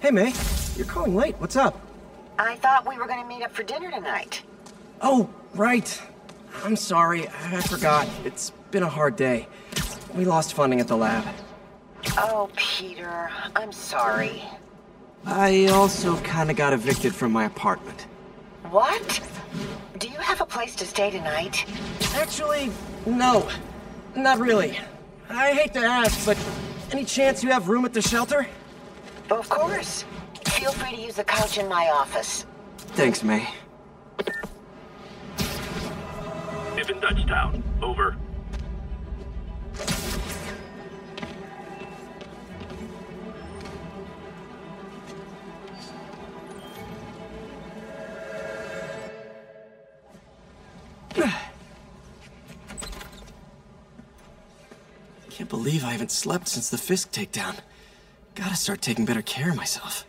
Hey, May. You're calling late. What's up? I thought we were gonna meet up for dinner tonight. Oh, right. I'm sorry. I forgot. It's been a hard day. We lost funding at the lab. Oh, Peter, I'm sorry. I also kinda got evicted from my apartment. What? Do you have a place to stay tonight? Actually, no. Not really. I hate to ask, but any chance you have room at the shelter? Of course. Feel free to use the couch in my office. Thanks, May. If in Dutchtown. Over. Can't believe I haven't slept since the Fisk takedown. Gotta start taking better care of myself.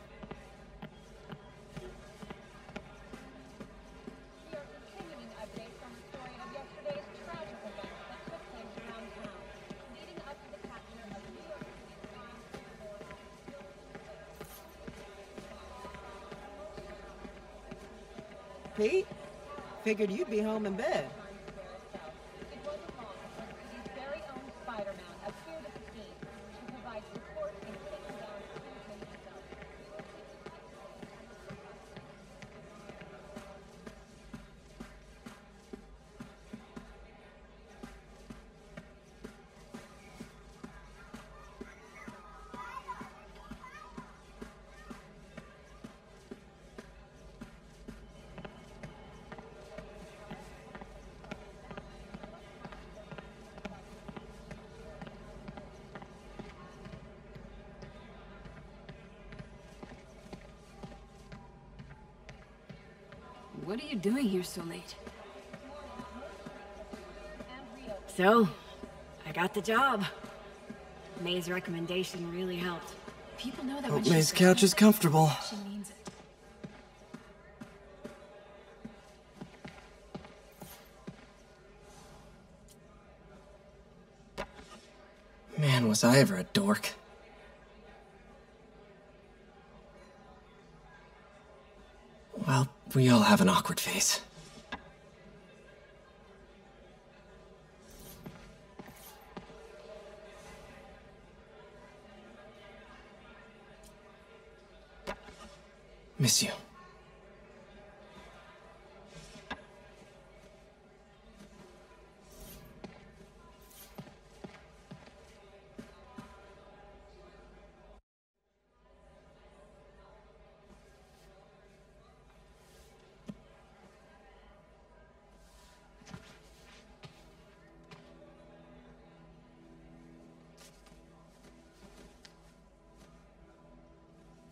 Pete? Figured you'd be home in bed. What are you doing here so late? So, I got the job. May's recommendation really helped. People know that Hope she May's couch is comfortable. She means it. Man, was I ever a dork. Well, we all have an awkward phase. Miss you.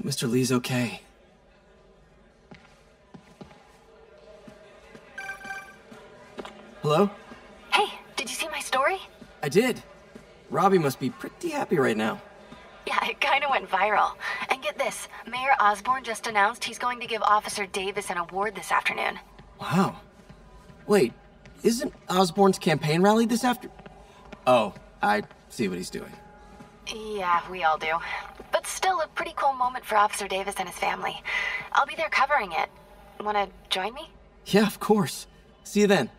Hope Mr. Li's okay. Hello? Hey, did you see my story? I did. Robbie must be pretty happy right now. Yeah, it kind of went viral. And get this Mayor Osborn just announced he's going to give Officer Davis an award this afternoon. Wow. Wait, isn't Osborn's campaign rally this after? Oh, I see what he's doing. Yeah, we all do. But still a pretty cool moment for Officer Davis and his family. I'll be there covering it. Wanna join me? Yeah, of course. See you then.